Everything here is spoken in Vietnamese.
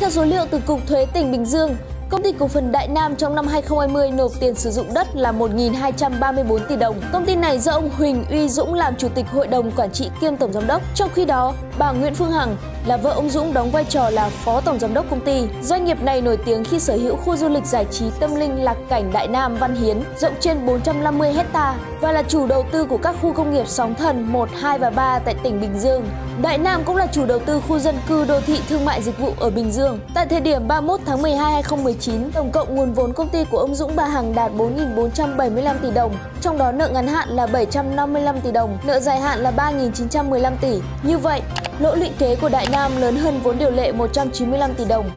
Theo số liệu từ Cục Thuế tỉnh Bình Dương, Công ty cổ phần Đại Nam trong năm 2020 nộp tiền sử dụng đất là 1.234 tỷ đồng. Công ty này do ông Huỳnh Uy Dũng làm chủ tịch hội đồng quản trị kiêm tổng giám đốc. Trong khi đó, bà Nguyễn Phương Hằng là vợ ông Dũng đóng vai trò là phó tổng giám đốc công ty. Doanh nghiệp này nổi tiếng khi sở hữu khu du lịch giải trí tâm linh Lạc Cảnh Đại Nam Văn Hiến rộng trên 450 hecta và là chủ đầu tư của các khu công nghiệp Sóng Thần 1, 2 và 3 tại tỉnh Bình Dương. Đại Nam cũng là chủ đầu tư khu dân cư đô thị thương mại dịch vụ ở Bình Dương. Tại thời điểm 31 tháng 12 2019, tổng cộng nguồn vốn công ty của ông Dũng Bà Hằng đạt 4.475 tỷ đồng, trong đó nợ ngắn hạn là 755 tỷ đồng, nợ dài hạn là 3.915 tỷ. Như vậy, lỗ lũy kế của Đại Nam lớn hơn vốn điều lệ 195 tỷ đồng.